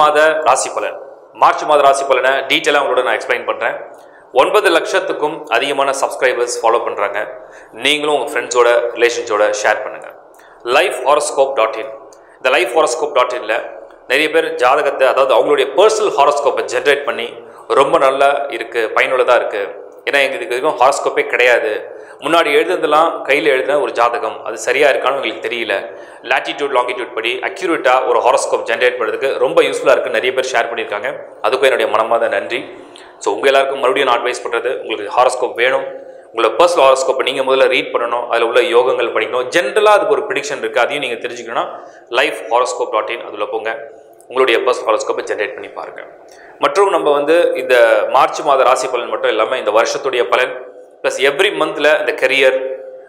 மாத ராசி பலன். மார்ச் மாத ராசி பலனை டீட்டெயிலாக உங்களோட நான் எக்ஸ்பிளைன் பண்ணுறேன் ஒன்பது லட்சத்துக்கும் அதிகமான சப்ஸ்கிரைபர்ஸ் ஃபாலோ பண்ணுறாங்க நீங்களும் உங்கள் ஃப்ரெண்ட்ஸோட ரிலேஷன்ஸோட ஷேர் பண்ணுங்கள் லைஃப் ஹாரஸ்கோப் டாட் இன் இந்த லைஃப் ஹாரஸ்கோப் டாட் இனில் நிறைய பேர் ஜாதகத்தை அதாவது அவங்களுடைய பர்சனல் ஹாரஸ்கோப்பை ஜென்ரேட் பண்ணி ரொம்ப நல்லா இருக்குது பயனுள்ளதாக இருக்குது ஏன்னா எங்களுக்கு வரைக்கும் ஹாரஸ்கோப்பே கிடையாது. முன்னாடி எழுதுனதெல்லாம் கையில் எழுதின ஒரு ஜாதகம். அது சரியாக இருக்கான்னு எங்களுக்கு தெரியல. லாட்டிடியூட் லாங்கிடியூட் படி அக்யூரேட்டாக ஒரு ஹாரோஸ்கோப் ஜென்ரேட் பண்ணுறதுக்கு ரொம்ப யூஸ்ஃபுல்லாக இருக்குது நிறைய பேர் ஷேர் பண்ணியிருக்காங்க. அதுக்கும் என்னுடைய மனமாத நன்றி. ஸோ உங்கள் எல்லாருக்கும் மறுபடியும் நான் அட்வைஸ் பண்ணுறது உங்களுக்கு ஹாரோஸ்கோப் வேணும். உங்களை பர்சனல் ஹாரோஸ்கோப்பை நீங்கள் முதல்ல ரீட் பண்ணணும். அதில் உள்ள யோகங்கள் படிக்கணும். ஜென்ரலாக அதுக்கு ஒரு ப்ரிடிக்ஷன் இருக்குது அதையும் நீங்கள் தெரிஞ்சுக்கணும்னா லைஃப் ஹாரோஸ்கோப் டாட் இன் அதில் போங்க. உங்களுடைய பர்சனல் ஹாரோஸ்கோப்பை ஜென்ரேட் பண்ணி பாருங்கள் மற்றும் நம்ம வந்து இந்த மார்ச் மாத ராசி பலன் மட்டும் இல்லாமல் இந்த வருஷத்துடைய பலன் ப்ளஸ் எவ்ரி மந்தில் இந்த கெரியர்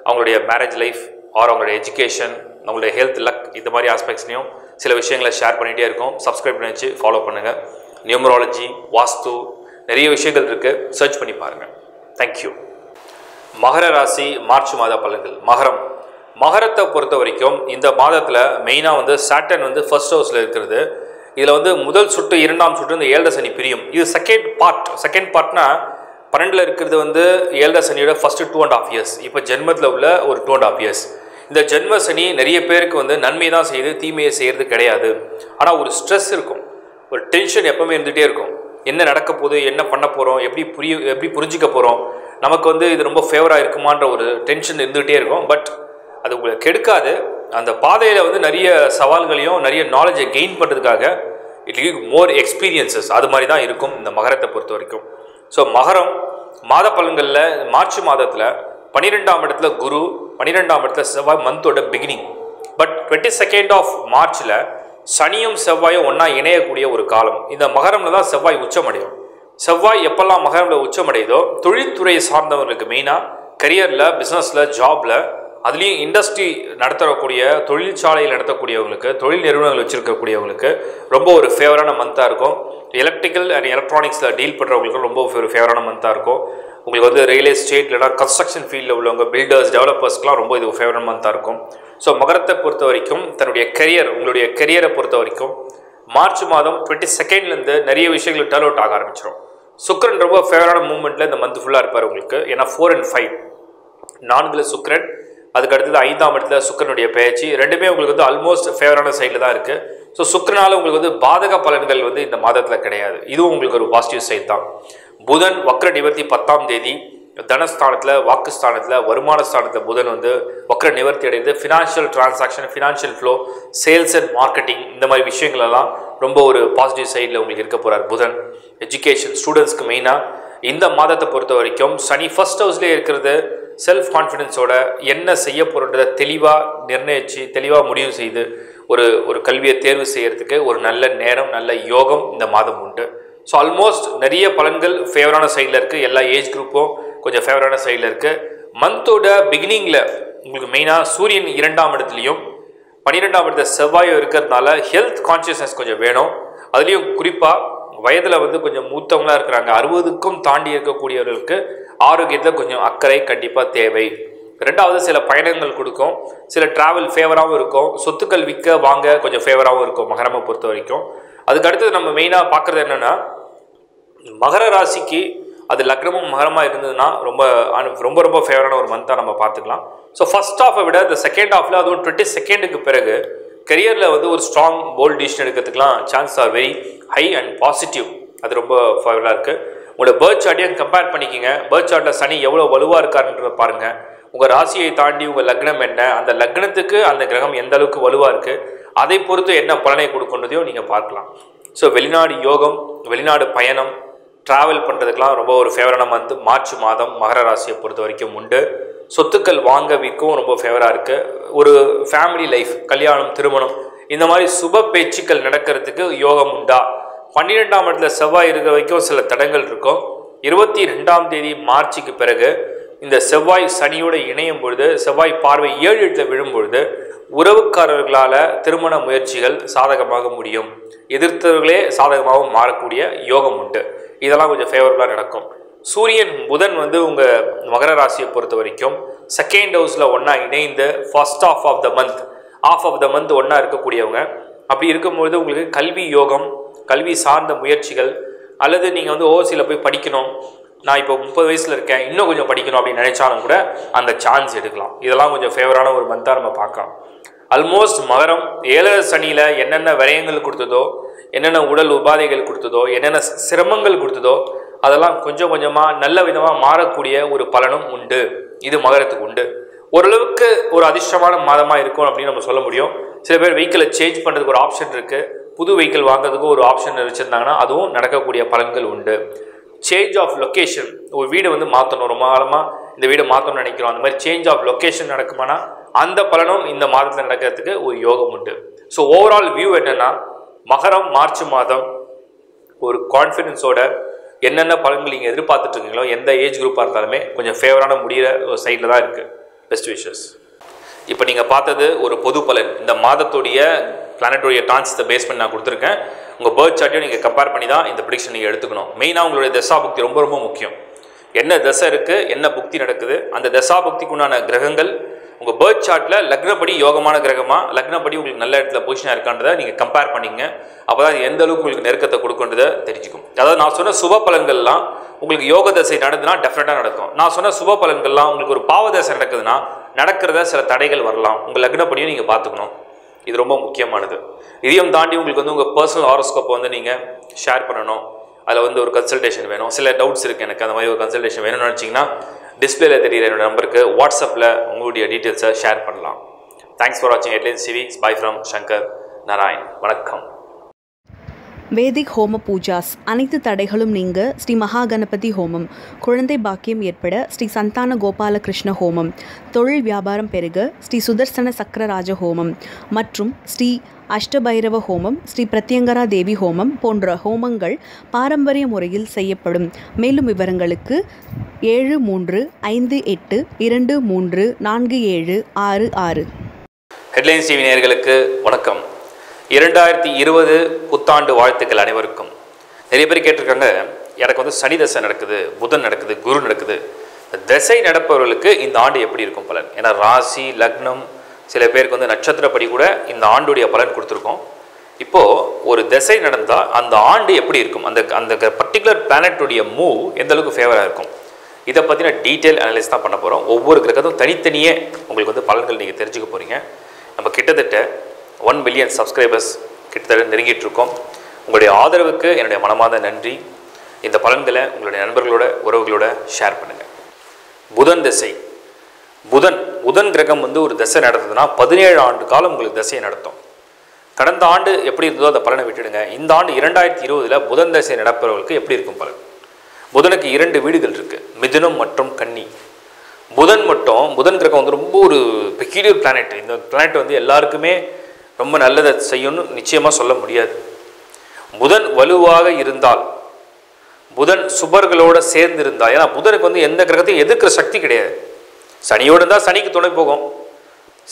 அவங்களுடைய மேரேஜ் லைஃப் ஆர் அவங்களுடைய எஜுகேஷன் அவங்களுடைய ஹெல்த் லக் இந்த மாதிரி ஆஸ்பெக்ட்ஸ்லையும் சில விஷயங்களை ஷேர் பண்ணிகிட்டே இருக்கோம். சப்ஸ்கிரைப் பண்ணி வச்சு ஃபாலோ பண்ணுங்கள் நியூமராலஜி வாஸ்து நிறைய விஷயங்கள் இருக்குது சர்ச் பண்ணி பாருங்கள் தேங்க்யூ மகர ராசி மார்ச் மாத பலன்கள். மகரம். மகரத்தை பொறுத்த வரைக்கும் இந்த மாதத்தில் மெயினாக வந்து சாட்டன் வந்து ஃபர்ஸ்ட் ஹவுஸில் இருக்கிறது. இதில் வந்து முதல் சுட்டு இரண்டாம் சுட்டு இந்த ஏழரை சனி பிரியும். இது செகண்ட் பார்ட் செகண்ட் பார்ட்னா பன்னெண்டில் இருக்கிறது வந்து ஏழரை சனியோட first two and half years இப்போ ஜென்மத்தில் உள்ள ஒரு டூ அண்ட் ஆஃப் இயர்ஸ் இந்த ஜென்ம சனி நிறைய பேருக்கு வந்து நன்மை தான் செய்யுது தீமையை செய்கிறது கிடையாது. ஆனால் ஒரு ஸ்ட்ரெஸ் இருக்கும். ஒரு டென்ஷன் எப்பவுமே இருந்துகிட்டே இருக்கும். என்ன நடக்க போகுது என்ன பண்ண போகிறோம் எப்படி புரிய எப்படி புரிஞ்சிக்க போகிறோம் நமக்கு வந்து இது ரொம்ப ஃபேவராக இருக்குமான்ற ஒரு டென்ஷன் இருந்துகிட்டே இருக்கும். பட் அது உங்களை கெடுக்காது. அந்த பாதையில் வந்து நிறைய சவால்களையும் நிறைய நாலேஜை கெயின் பண்ணுறதுக்காக இட் லீவ் மோர் எக்ஸ்பீரியன்சஸ் அது மாதிரி தான் இருக்கும் இந்த மகரத்தை பொறுத்த வரைக்கும். ஸோ மகரம் மாத பலன்களில் மார்ச் மாதத்தில் பன்னிரெண்டாம் இடத்துல குரு பன்னிரெண்டாம் இடத்துல செவ்வாய் மந்தோட beginning but twenty second of மார்ச்சில் சனியும் செவ்வாயும் ஒன்றா இணையக்கூடிய ஒரு காலம். இந்த மகரமில் தான் செவ்வாய் உச்சமடையும். செவ்வாய் எப்பெல்லாம் மகரமில் உச்சமடையுதோ தொழில்துறையை சார்ந்தவர்களுக்கு மெயினாக கரியரில் பிஸ்னஸில் ஜாபில் அதுலேயும் இண்டஸ்ட்ரி நடத்தக்கூடிய தொழிற்சாலையில் நடத்தக்கூடியவங்களுக்கு தொழில் நிறுவனங்கள் வச்சுருக்கக்கூடியவங்களுக்கு ரொம்ப ஒரு ஃபேவரான மந்தாக இருக்கும். எலக்ட்ரிக்கல் அண்ட் எலக்ட்ரானிக்ஸில் டீல் பண்ணுறவங்களுக்கு ரொம்ப ஒரு ஃபேவரான மந்த்தாக இருக்கும். உங்களுக்கு வந்து ரியல் எஸ்டேட் இல்லைனா கன்ஸ்ட்ரக்ஷன் ஃபீல்டில் உள்ளவங்க பில்டர்ஸ் டெவலப்பர்ஸ்க்குலாம் ரொம்ப இது ஃபேவரட் மந்த்தாக இருக்கும். ஸோ மகரத்தை பொறுத்த வரைக்கும் தன்னுடைய கரியர் உங்களுடைய கரியரை பொறுத்த வரைக்கும் மார்ச் மாதம் டுவெண்ட்டி செகண்ட்லேருந்து நிறைய விஷயங்கள் டர்ன் அவுட் ஆக ஆரம்பிச்சிடும் சுக்கரன் ரொம்ப ஃபேவரான மூமெண்ட்டில் இந்த மந்த் ஃபுல்லாக இருப்பார் உங்களுக்கு. ஏன்னா ஃபோர் அண்ட் ஃபைவ் நான்கில் சுக்கரன் அதுக்கு அடுத்தது ஐந்தாம் இடத்துல சுக்கரனுடைய பயிற்சி ரெண்டுமே உங்களுக்கு வந்து ஆல்மோஸ்ட் ஃபேவரான சைடில் தான் இருக்குது ஸோ சுக்கரனால உங்களுக்கு வந்து பாதக பலன்கள் வந்து இந்த மாதத்தில் கிடையாது. இதுவும் உங்களுக்கு ஒரு பாசிட்டிவ் சைட் தான். புதன் வக்ர நிவர்த்தி பத்தாம் தேதி தனஸ்தானத்தில் வாக்குஸ்தானத்தில் வருமான ஸ்தானத்தில் புதன் வந்து வக்ர நிவர்த்தி அடைந்து financial transaction financial flow sales and marketing இந்த மாதிரி விஷயங்களெல்லாம் ரொம்ப ஒரு பாசிட்டிவ் சைடில் உங்களுக்கு இருக்க போகிறார் புதன். எஜுகேஷன் ஸ்டூடெண்ட்ஸ்க்கு மெயினாக இந்த மாதத்தை பொறுத்த வரைக்கும் சனி ஃபர்ஸ்ட் ஹவுஸ்லேயே இருக்கிறது செல்ஃப் கான்ஃபிடென்ஸோட என்ன செய்ய போகிறத தெளிவாக நிர்ணயித்து தெளிவாக முடிவு செய்து ஒரு ஒரு கல்வியை தேர்வு செய்கிறதுக்கு ஒரு நல்ல நேரம் நல்ல யோகம் இந்த மாதம் உண்டு. ஸோ ஆல்மோஸ்ட் நிறைய பலன்கள் ஃபேவரான சைடில் இருக்குது எல்லா ஏஜ் குரூப்பும் கொஞ்சம் ஃபேவரான சைடில் இருக்குது மந்தோட பிகினிங்கில் உங்களுக்கு மெயினாக சூரியன் இரண்டாம் இடத்துலையும் பன்னிரெண்டாம் இடத்துல செவ்வாயும் இருக்கிறதுனால ஹெல்த் கான்சியஸ்னஸ் கொஞ்சம் வேணும். அதுலேயும் குறிப்பாக வயதில் வந்து கொஞ்சம் மூத்தவங்களாக இருக்கிறாங்க. அறுபதுக்கும் தாண்டி இருக்கக்கூடியவர்களுக்கு ஆரோக்கியத்தில் கொஞ்சம் அக்கறை கண்டிப்பாக தேவை. ரெண்டாவது சில பயணங்கள் கொடுக்கும். சில டிராவல் ஃபேவராகவும் இருக்கும். சொத்துக்கள் விற்க வாங்க கொஞ்சம் ஃபேவராகவும் இருக்கும் மகரமை பொறுத்த வரைக்கும். அதுக்கு அடுத்தது நம்ம மெயினாக பார்க்குறது என்னென்னா மகர ராசிக்கு அது லக்னமும் மகரமாக இருந்ததுன்னா ரொம்ப ரொம்ப ரொம்ப ஃபேவரான ஒரு மந்த்தாக நம்ம பார்த்துக்கலாம். ஸோ ஃபஸ்ட் ஹாஃபை விட இந்த செகண்ட் ஹாஃபில் அதுவும் டுவெண்ட்டி செகண்டுக்கு பிறகு கெரியரில் வந்து ஒரு strong bold decision எடுக்கிறதுக்குலாம் chance are very high and positive அது ரொம்ப ஃபேவராக இருக்குது உங்களோட பேர்த் சார்ட்டையும் கம்பேர் பண்ணிக்கிங்க. பேர்த் சார்ட்டில் சனி எவ்வளோ வலுவாக இருக்காருன்றத பாருங்கள் உங்கள் ராசியை தாண்டி உங்கள் லக்னம் என்ன? அந்த லக்னத்துக்கு அந்த கிரகம் எந்த அளவுக்கு வலுவாக இருக்குது அதை பொறுத்து என்ன பலனை கொடுக்கணுதையோ நீங்கள் பார்க்கலாம். ஸோ வெளிநாடு யோகம் வெளிநாடு பயணம் ட்ராவல் பண்ணுறதுக்கெலாம் ரொம்ப ஒரு ஃபேவரான மந்த் மார்ச் மாதம் மகர ராசியை பொறுத்த வரைக்கும் உண்டு. சொத்துக்கள் வாங்க விற்கவும் ரொம்ப ஃபேவராக இருக்குது ஒரு ஃபேமிலி லைஃப் கல்யாணம் திருமணம் இந்த மாதிரி சுப பேச்சுக்கள் நடக்கிறதுக்கு யோகம் உண்டா? பன்னிரெண்டாம் இடத்துல செவ்வாய் இருக்கிற வரைக்கும் சில தடங்கள் இருக்கும். இருபத்தி ரெண்டாம் தேதி மார்ச்சுக்கு பிறகு இந்த செவ்வாய் சனியோடு இணையும் பொழுது செவ்வாய் பார்வை ஏழு எட்டில் விழும் பொழுது உறவுக்காரர்களால் திருமண முயற்சிகள் சாதகமாக முடியும். எதிர்த்தவர்களே சாதகமாகவும் மாறக்கூடிய யோகம் உண்டு. இதெல்லாம் கொஞ்சம் ஃபேவரபுளாக நடக்கும். சூரியன் புதன் வந்து உங்கள் மகர ராசியை பொறுத்த வரைக்கும் செகண்ட் ஹவுஸில் ஒன்றா இணைந்து first half of the month half of the month ஒன்றா இருக்கக்கூடியவங்க அப்படி இருக்கும்பொழுது உங்களுக்கு கல்வி யோகம் கல்வி சார்ந்த முயற்சிகள் அல்லது நீங்கள் வந்து ஓசியில் போய் படிக்கணும் நான் இப்போ முப்பது வயசில் இருக்கேன் இன்னும் கொஞ்சம் படிக்கணும் அப்படின்னு நினைச்சாலும் கூட அந்த சான்ஸ் எடுக்கலாம். இதெல்லாம் கொஞ்சம் ஃபேவரான ஒரு மந்தாக நம்ம பார்க்கலாம். ஆல்மோஸ்ட் மகரம் ஏழரை சனியில் என்னென்ன விரயங்கள் கொடுத்ததோ என்னென்ன உடல் உபாதைகள் கொடுத்ததோ என்னென்ன சிரமங்கள் கொடுத்ததோ அதெல்லாம் கொஞ்சம் கொஞ்சமாக நல்ல விதமாக மாறக்கூடிய ஒரு பலனும் உண்டு. இது மகரத்துக்கு உண்டு. ஓரளவுக்கு ஒரு அதிர்ஷ்டமான மாதமாக இருக்கும் அப்படின்னு நம்ம சொல்ல முடியும். சில பேர் வெஹிக்கிளை சேஞ்ச் பண்ணுறதுக்கு ஒரு ஆப்ஷன் இருக்குது புது வெஹிக்கிள் வாங்குறதுக்கு ஒரு ஆப்ஷன் வச்சுருந்தாங்கன்னா அதுவும் நடக்கக்கூடிய பலன்கள் உண்டு. சேஞ்ச் ஆஃப் லொக்கேஷன் ஒரு வீடை வந்து மாற்றணும் ரொம்ப காலமாக இந்த வீடை மாற்றணும்னு நினைக்கிறோம். அந்த மாதிரி சேஞ்ச் ஆஃப் லொக்கேஷன் நடக்குமானா அந்த பலனும் இந்த மாதத்தில் நடக்கிறதுக்கு ஒரு யோகம் உண்டு. ஸோ ஓவரால் வியூ என்னென்னா மகரம் மார்ச் மாதம் ஒரு கான்ஃபிடென்ஸோட என்னென்ன பலன்கள் நீங்கள் எதிர்பார்த்துட்டு இருக்கீங்களோ எந்த ஏஜ் குரூப்பாக இருந்தாலுமே கொஞ்சம் ஃபேவரான முடிகிற ஒரு சைடில் தான் இருக்குது பெஸ்ட் விஷஸ் இப்போ நீங்கள் பார்த்தது ஒரு பொது பலன். இந்த மாதத்துடைய பிளானட்டோடைய டான்ஸை பேஸ் பண்ணி நான் கொடுத்துருக்கேன். உங்கள் பேர்த் சார்ட்டையும் நீங்கள் கம்பேர் பண்ணி தான் இந்த ப்ரிடிக்ஷன் நீங்கள் எடுத்துக்கணும். மெயினாக உங்களுடைய தசா புக்தி ரொம்ப ரொம்ப முக்கியம். என்ன தசை இருக்குது என்ன புக்தி நடக்குது? அந்த தசா புக்திக்கு உண்டான கிரகங்கள் உங்கள் பேர்த் சார்ட்டில் லக்னப்படி யோகமான கிரகமாக லக்னப்படி உங்களுக்கு நல்ல இடத்துல பொசிஷனாக இருக்கான்றதை நீங்கள் கம்பேர் பண்ணிங்க. அப்போ தான் எந்த அளவுக்கு உங்களுக்கு நெருக்கத்தை கொடுக்குன்றதை தெரிஞ்சுக்கும். அதாவது நான் சொன்ன சுப பலன்கள்லாம் உங்களுக்கு யோக தசை நடந்துன்னா டெஃபினட்டாக நடக்கும். நான் சொன்ன சுப பலன்கள்லாம் உங்களுக்கு ஒரு பாவ தசை நடக்குதுன்னா நடக்கிறத சில தடைகள் வரலாம். உங்கள் லக்னப்படியும் நீங்கள் பார்த்துக்கணும். இது ரொம்ப முக்கியமானது. இதையும் தாண்டி உங்களுக்கு வந்து உங்கள் பர்சனல் ஹாரோஸ்கோப்பை வந்து நீங்கள் ஷேர் பண்ணணும். அதில் வந்து ஒரு கன்சல்டேஷன் வேணும். சில டவுட்ஸ் இருக்குது எனக்கு. அந்த மாதிரி ஒரு கன்சல்டேஷன் வேணும்னு நினச்சிங்கன்னா டிஸ்பிளேல தெரியுற என்னோட நம்பருக்கு வாட்ஸ்அப்பில் உங்களுடைய டீட்டெயில்ஸை ஷேர் பண்ணலாம். தேங்க்ஸ் ஃபார் வாட்சிங் headline CV bye from Shankar Narayan வணக்கம். வேதிக் ஹோம பூஜாஸ் அனைத்து தடைகளும் நீங்க ஸ்ரீ மகா கணபதி ஹோமம். குழந்தை பாக்கியம் ஏற்பட ஸ்ரீ சந்தான கோபாலகிருஷ்ண ஹோமம். தொழில் வியாபாரம் பெருக ஸ்ரீ சுதர்சன சக்கரராஜ ஹோமம். மற்றும் ஸ்ரீ அஷ்டபைரவ ஹோமம் ஸ்ரீ பிரத்யங்கரா தேவி ஹோமம் போன்ற ஹோமங்கள் பாரம்பரிய முறையில் செய்யப்படும். மேலும் விவரங்களுக்கு ஏழு மூன்று ஐந்து எட்டு இரண்டு மூன்று நான்கு ஏழு ஆறு ஆறு. ஹெட்லைன்ஸ் டிவி நேர்களுக்கு வணக்கம். இரண்டாயிரத்தி இருபது புத்தாண்டு வாழ்த்துக்கள் அனைவருக்கும். நிறைய பேர் கேட்டிருக்காங்க எனக்கு வந்து சனி தசை நடக்குது புதன் நடக்குது குரு நடக்குது. தசை நடப்பவர்களுக்கு இந்த ஆண்டு எப்படி இருக்கும் பலன்? ஏன்னா ராசி லக்னம் சில பேருக்கு வந்து நட்சத்திரப்படி கூட இந்த ஆண்டுடைய பலன் கொடுத்துருக்கோம். இப்போது ஒரு திசை நடந்தால் அந்த ஆண்டு எப்படி இருக்கும்? அந்த அந்த பர்டிகுலர் பிளானட்டுடைய மூவ் எந்த அளவுக்கு ஃபேவராக இருக்கும்? இதை பற்றின டீட்டெயில் அனலைஸ் தான் பண்ண போகிறோம் ஒவ்வொரு கிரகத்தும் தனித்தனியே உங்களுக்கு வந்து பலன்கள் நீங்கள் தெரிஞ்சுக்க போகிறீங்க நம்ம கிட்டத்தட்ட ஒன் மில்லியன் சப்ஸ்கிரைபர்ஸ் கிட்டத்தட்ட நெருங்கிட்டுருக்கோம். உங்களுடைய ஆதரவுக்கு என்னுடைய மனமார்ந்த நன்றி. இந்த பலன்களை உங்களுடைய நண்பர்களோட உறவுகளோட ஷேர் பண்ணுங்கள் புதன் திசை. புதன் புதன் கிரகம் வந்து ஒரு திசை நடத்துதுன்னா பதினேழு ஆண்டு காலம் உங்களுக்கு திசையை நடத்தும். கடந்த ஆண்டு எப்படி இருந்ததோ அந்த பலனை விட்டுடுங்க. இந்த ஆண்டு இரண்டாயிரத்தி இருபதில் புதன் திசை நடப்பவர்களுக்கு எப்படி இருக்கும் பலன்? புதனுக்கு இரண்டு வீடுகள் இருக்குது மிதுனம் மற்றும் கன்னி. புதன் மட்டும் புதன் கிரகம் வந்து ரொம்ப ஒரு பெக்யூலியர் பிளானெட் இந்த பிளானெட் வந்து எல்லாருக்குமே ரொம்ப நல்லதை செய்யும்னு நிச்சயமாக சொல்ல முடியாது. புதன் வலுவாக இருந்தால் புதன் சுபர்களோடு சேர்ந்து இருந்தால் ஏன்னா புதனுக்கு வந்து எந்த கிரகத்தையும் எதிர்க்கிற சக்தி கிடையாது. சனியோடு இருந்தால் சனிக்கு துணை போகும்.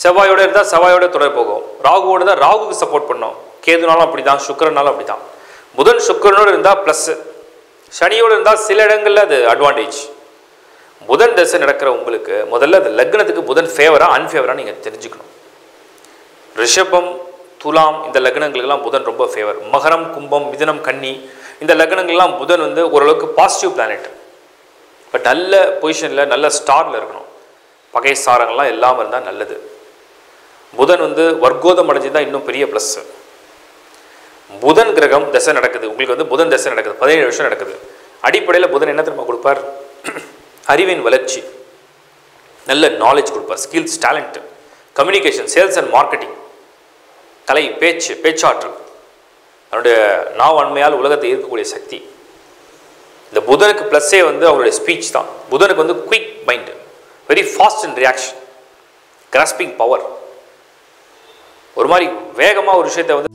செவ்வாயோடு இருந்தால் செவ்வாயோட துணை போகும். ராகுவோடு இருந்தால் ராகுக்கு சப்போர்ட் பண்ணும். கேதுனாலும் அப்படி தான் சுக்கரனாலும் அப்படி தான் புதன் சுக்கரனோடு இருந்தால் ப்ளஸ்ஸு சனியோடு இருந்தால் சில இடங்களில் அது அட்வான்டேஜ் புதன் தசை நடக்கிற உங்களுக்கு முதல்ல அது லக்னத்துக்கு புதன் ஃபேவரா அன்ஃபேவராக நீங்கள் தெரிஞ்சுக்கணும். ரிஷபம் துலாம் இந்த லக்னங்களுக்கெல்லாம் புதன் ரொம்ப ஃபேவர் மகரம் கும்பம் மிதனம் கன்னி இந்த லக்னங்கள்லாம் புதன் வந்து ஓரளவுக்கு பாசிட்டிவ் பிளானட் பட் நல்ல பொசிஷனில் நல்ல ஸ்டாரில் இருக்கணும். பகை சாரங்கள்லாம் இல்லாமல் இருந்தால் நல்லது. புதன் வந்து வர்க்கோதம் தான் இன்னும் பெரிய ப்ளஸ்ஸு புதன் கிரகம் தசை நடக்குது. உங்களுக்கு வந்து புதன் தசை நடக்குது. பதினேழு வருஷம் நடக்குது. அடிப்படையில் புதன் என்ன திரும்ப கொடுப்பார்? அறிவின் வளர்ச்சி. நல்ல நாலேஜ் கொடுப்பார். Skills talent communication sales and marketing கலை பேச்சு பேச்சாற்றல். அவருடைய நாவன்மையால் உலகத்தை ஈர்க்கக்கூடிய சக்தி. இந்த புதனுக்கு ப்ளஸ்ஸே வந்து அவருடைய ஸ்பீச் தான். புதனுக்கு வந்து quick mind very fast and reaction grasping power ஒரு மாதிரி வேகமாக ஒரு விஷயத்தை வந்து